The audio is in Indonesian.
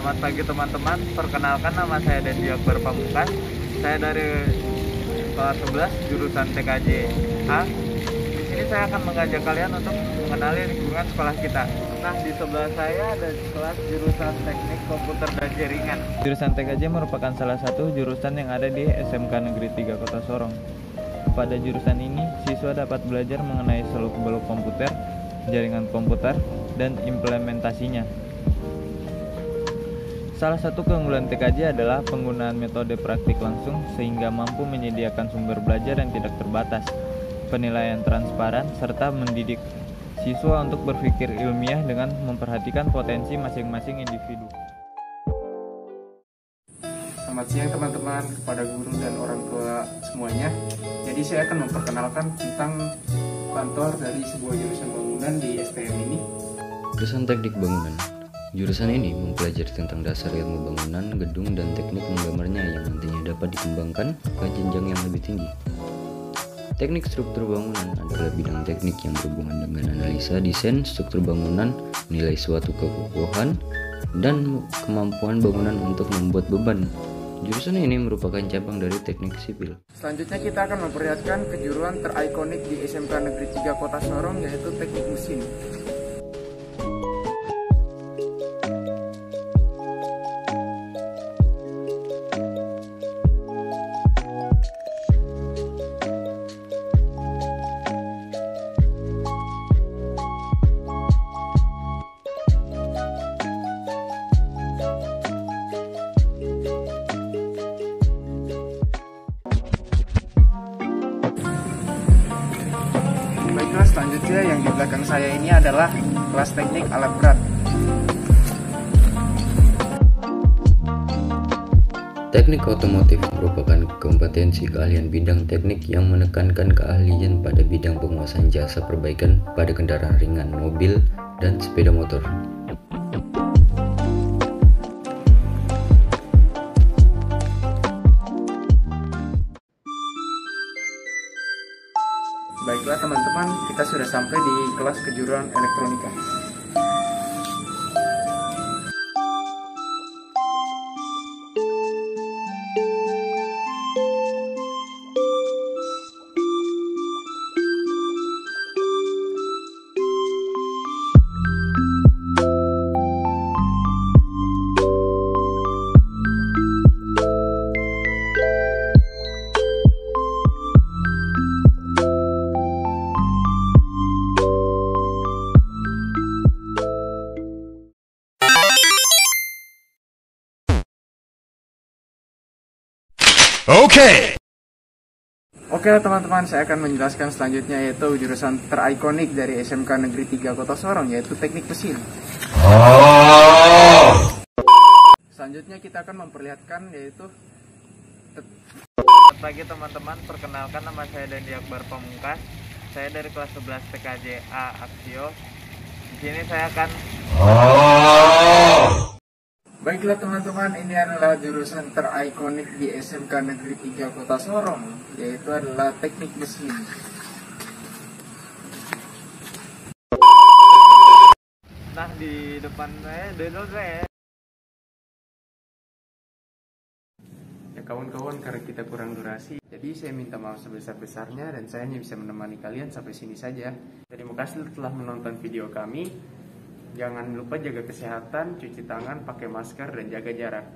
pagi teman-teman, perkenalkan nama saya Dendi Akbar Pamungkas. Saya dari kelas 11 jurusan TKJ A. Di sini saya akan mengajak kalian untuk mengenali lingkungan sekolah kita. Nah, di sebelah saya ada kelas jurusan Teknik Komputer dan Jaringan. Jurusan TKJ merupakan salah satu jurusan yang ada di SMK Negeri 3 Kota Sorong. Pada jurusan ini, siswa dapat belajar mengenai seluk-beluk komputer, jaringan komputer, dan implementasinya. Salah satu keunggulan TKJ adalah penggunaan metode praktik langsung sehingga mampu menyediakan sumber belajar yang tidak terbatas, penilaian transparan, serta mendidik siswa untuk berpikir ilmiah dengan memperhatikan potensi masing-masing individu. Selamat siang teman-teman kepada guru dan orang tua semuanya. Jadi saya akan memperkenalkan tentang kantor dari sebuah jurusan bangunan di STM ini. Jurusan Teknik Bangunan Jurusan ini mempelajari tentang dasar ilmu bangunan, gedung, dan teknik menggambarnya yang nantinya dapat dikembangkan ke jenjang yang lebih tinggi. Teknik struktur bangunan adalah bidang teknik yang berhubungan dengan analisa desain struktur bangunan, nilai suatu kekokohan, dan kemampuan bangunan untuk membuat beban. Jurusan ini merupakan cabang dari teknik sipil. Selanjutnya kita akan memperlihatkan kejuruan terikonik di SMK Negeri 3 Kota Sorong yaitu teknik mesin. Belakang saya ini adalah kelas teknik alat berat. Teknik otomotif merupakan kompetensi keahlian bidang teknik yang menekankan keahlian pada bidang penguasaan jasa perbaikan pada kendaraan ringan, mobil, dan sepeda motor. Baiklah teman-teman, kita sudah sampai di kelas kejuruan elektronika. Okay. Oke teman-teman, saya akan menjelaskan selanjutnya yaitu jurusan terikonik dari SMK Negeri 3 Kota Sorong yaitu teknik mesin. Selanjutnya kita akan memperlihatkan yaitu Selamat pagi teman-teman, perkenalkan nama saya Dendi Akbar Pamungkas. Saya dari kelas 11 TKJ A Aksio. Di sini saya akan Baiklah teman-teman, ini adalah jurusan terikonik di SMK Negeri 3 Kota Sorong, yaitu adalah teknik mesin. Nah di depan saya Deno saya Ya kawan-kawan, karena kita kurang durasi, jadi saya minta maaf sebesar-besarnya dan saya hanya bisa menemani kalian sampai sini saja. Terima kasih telah menonton video kami. Jangan lupa jaga kesehatan, cuci tangan, pakai masker, dan jaga jarak.